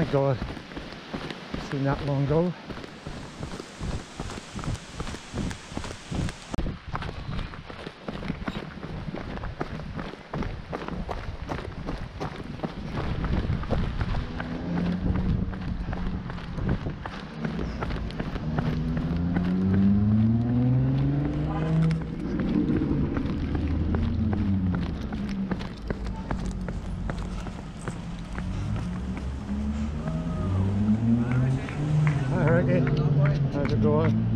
My god. Seen that long ago. Ricky. How's it going?